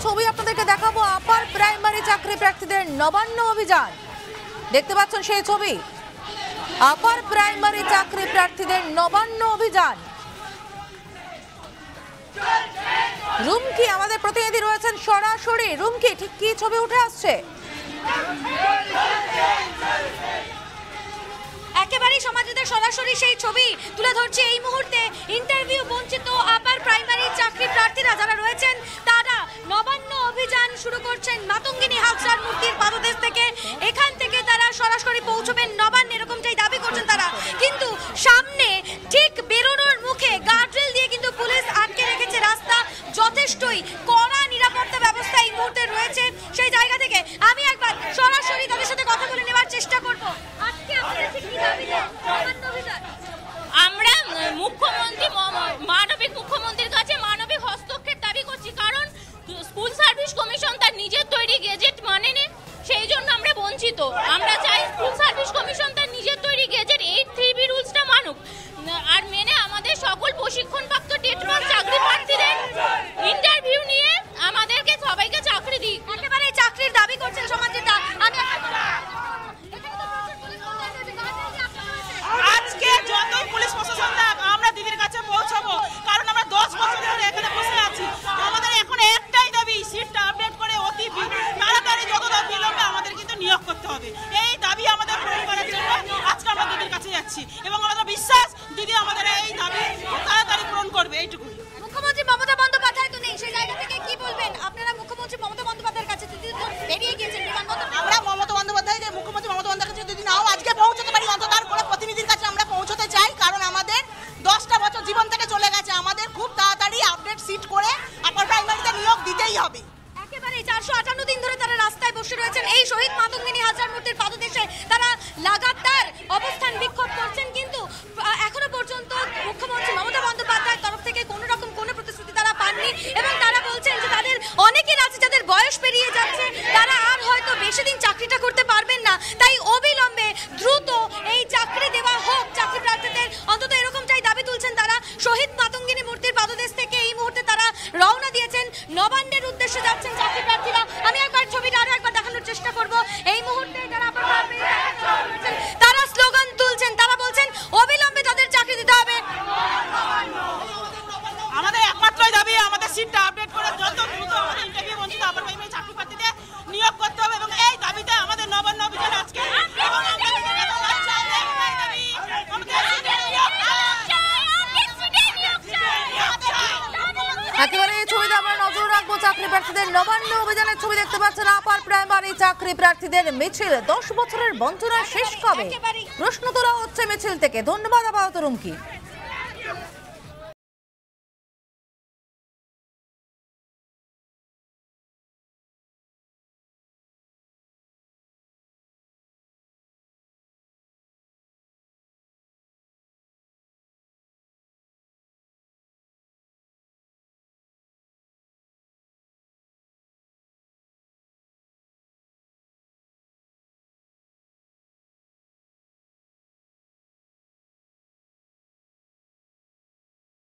ছবি আপনাদেরকে দেখাবো আপার প্রাইমারি চাকরি প্রার্থীদের নবান্ন অভিযান। দেখতে পাচ্ছেন সেই ছবি। আপার প্রাইমারি চাকরি প্রার্থীদের নবান্ন অভিযান। রুমকি, আমাদের প্রতিনিধি রয়েছেন সরাসরি। রুমকি, ঠিক কি ছবি উঠে আসছে? একেবারেই সমাজের সরাসরি সেই ছবি তুলে ধরছে এই মুহূর্তে। ইন্টারভিউ বঞ্চিত আপার প্রাইমারি চাকরি প্রার্থীরা যারা রয়েছেন তারা নবান্ন অভিযান শুরু করছেন মাতঙ্গিনী হাফসার মূর্তির পাদদেশ থেকে এখান থেকে তারা সরাসরি পৌঁছবেন নবান্ন এরকমটাই দাবি করছেন তারা কিন্তু সামনে ঠিক বেরোনোর মুখে গার্ডরেল দিয়ে কিন্তু পুলিশ আটকে রেখেছে রাস্তা যথেষ্টই কড়া নিরাপত্তা ব্যবস্থা এই মুহূর্তে রয়েছে সেই জায়গা থেকে আমি একবার সরাসরি তাদের সাথে কথা বলে নেওয়ার চেষ্টা করব আজকে আপনারা ঠিক কি দাবিতে নবান্ন অভিযান আমরা উম, মুখ্যমন্ত্রী ম- ম- মানবিক মুখ্যমন্ত্রীর কাছে মানবিক হস্তক্ষেপ দাবি করছি কারণ স্কুল সার্ভিস কমিশন তার নিজের তৈরি গেজেট মানেনি সেই জন্য আমরা বঞ্চিত আমরা চাই স্কুল সার্ভিস কমিশন তার নিজের তৈরি গেজেট এইট থ্রি বি রুলসটা মানুক উম, আর মেনে আমাদের সকল প্রশিক্ষণপ্রাপ্ত টেট পাস চাকরি প্রার্থীদের ইন্টারভিউ নিয়ে আমাদেরকে সবাইকে চাকরি দিক একেবারে চাকরির দাবি করছেন সমাজের দা- আমি এখানে তো প্রচুর পুলিশ কর্মী আছে, গার্ডেন দিয়ে আটকে রয়েছে। আজকে যতই পুলিশ প্রশাসন থাক আমরা দিদির কাছে পৌঁছাবো কারণ আমরা দশ বছর ধরে এখানে বসে আছি আমাদের এখন একটাই দাবি সিটটা আপডেট করে অতি বি- তাড়াতাড়ি যতটা বিলম্বে আমাদের কিন্তু নিয়োগ করতে হবে এই দাবি আমাদের পূরণ করার জন্য আজকে আমরা দিদির এবং আমাদের বিশ্বাস দিদি আমাদের এই দাবি তাড়াতাড়ি পূরণ করবে এইটুকুই মুখ্যমন্ত্রী মমতা বন্দ্যোপাধ্যায় তো নেই সেই জায়গা থেকে কি বলবেন? আপনারা মুখ্যমন্ত্রী মমতা বন্দ্যোপাধ্যায়ের কাছে দিদি তো বেরিয়ে গিয়েছেন বিমানবন্দর। আমরা মমতা বন্দ্যোপাধ্যায় যে মুখ্যমন্ত্রী মমতা বন্দ্যোপাধ্যায় কাছে যদি নাও আজকে পৌঁছতে পারি অন্তত আর কোনো প্রতিনিধির কাছে আমরা পৌঁছতে চাই কারণ আমাদের দশটা বছর জীবন থেকে চলে গেছে। আমাদের খুব তাড়াতাড়ি আপডেট সিট করে আপার প্রাইমারিতে নিয়োগ দিতেই হবে। একেবারে চারশো আটান্ন দিন ধরে তারা রাস্তায় বসে রয়েছেন। এই শহীদ মাতঙ্গিনী হাজার মূর্তির পাদদেশে তারা লাগাতার অবস্থান বিক্ষোভ করছেন কিন্তু আহ, এখনও পর্যন্ত মুখ্যমন্ত্রী মমতা বন্দ্যোপাধ্যায়ের তরফ থেকে কোনো রকম কোনো প্রতিশ্রুতি তারা পাননি এবং তারা বলছেন যে তাদের অনেকের আছে যাদের বয়স পেরিয়ে যাচ্ছে তারা আর হয়তো বেশি দিন চাকরিটা করতে পারবেন না। তাই অবিলম্বে দ্রুত এই চাকরি দেওয়া হোক। চাকরি প্রার্থীদের অন্তত এরকমটাই দাবি তুলছেন তারা। শহীদ মাতঙ্গিনী মূর্তির পাদদেশ থেকে এই মুহূর্তে তারা রওনা দিয়েছেন। নবান্নের উদ্দেশ্যে যাচ্ছেন চাকরি প্রার্থীরা। আমি একবার ছবিটা আরও একবার দেখানোর চেষ্টা করব। এই মুহূর্তে তারা। তারা স্লোগান তুলছেন, তারা বলছেন, অবিলম্বে তাদের চাকরি দিতে হবে। আমাদের একমাত্রই দাবি, আমাদের সিটটা আপডেট করে যত দ্রুত আমাদের ইন্টারভিউ বঞ্চিত প্রাইমারি চাকরি প্রার্থীদের নিয়োগ করতে হবে এবং এই দাবিতে আমাদের নবান্ন অভিযান আজকে এবং আমরা দিদিকে তোমার চাই, একটাই দাবি, আমাদের সিটে নিয়োগ চাই। নিয়োগ চাই। একেবারে এই ছবিতে আমরা নজর রাখব চাকরি প্রার্থীদের নবান্ন অভিযানের ছবি দেখতে পাচ্ছেন আপার প্রাইমারি চাকরি প্রার্থীদের মিছিল। দশ বছরের বঞ্চনা শেষ কবে। প্রশ্ন তোলা হচ্ছে মিছিল থেকে। ধন্যবাদ আপাতত রুমকি।